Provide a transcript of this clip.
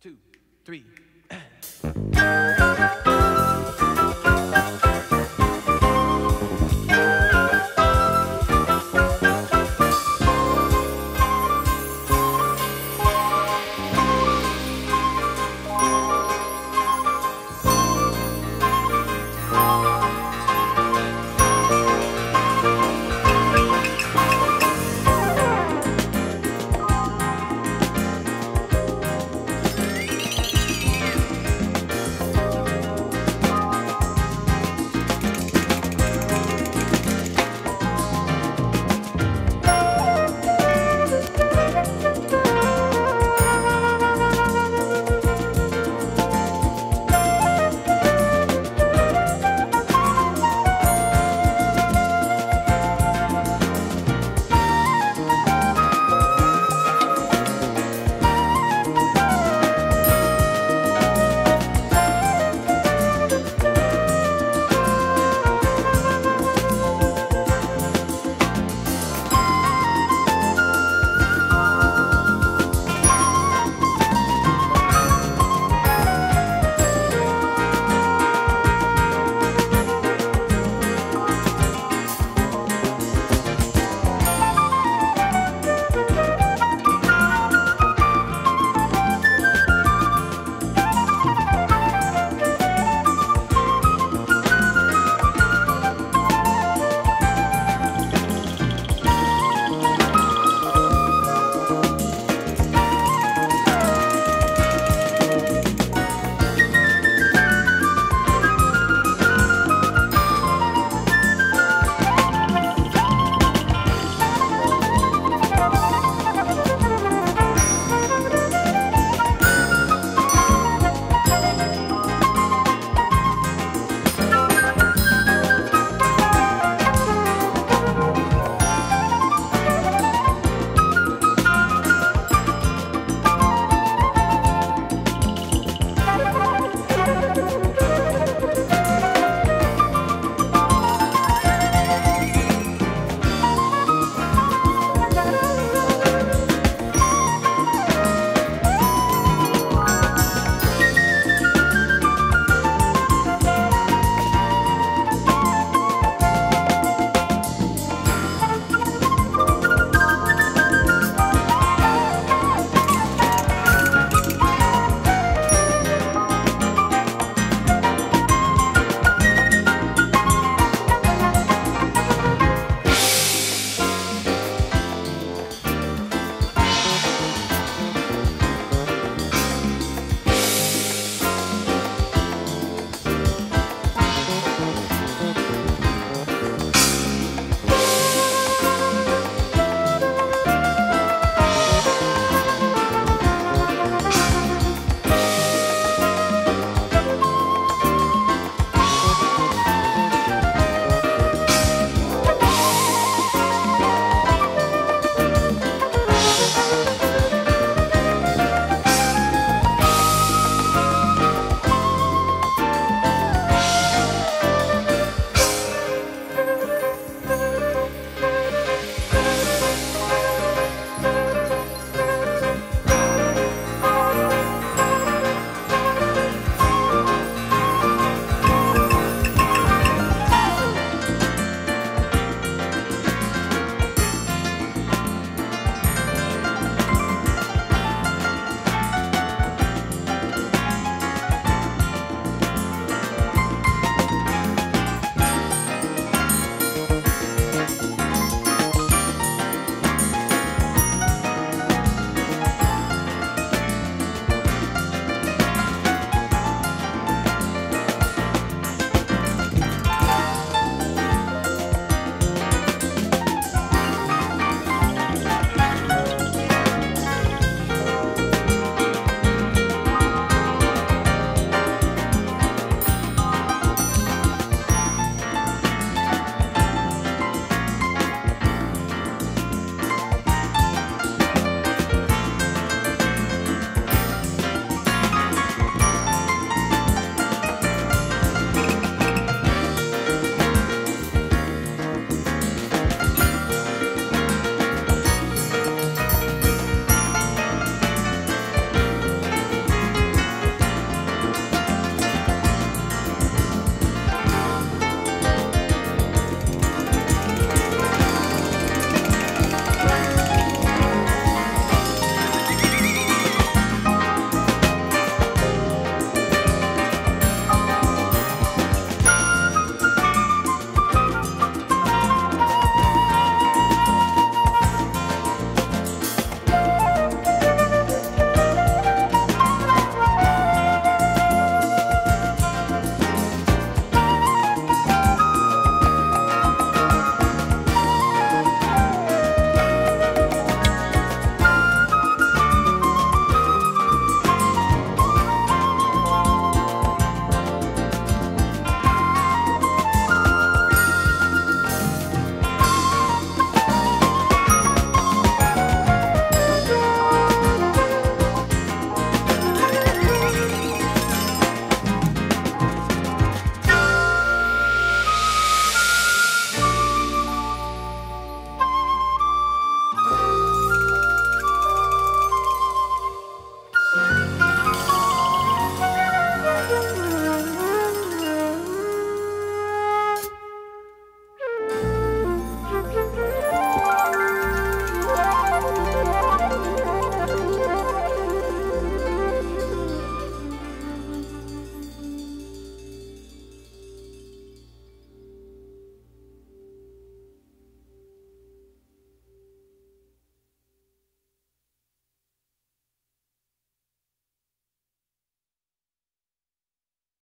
two, three.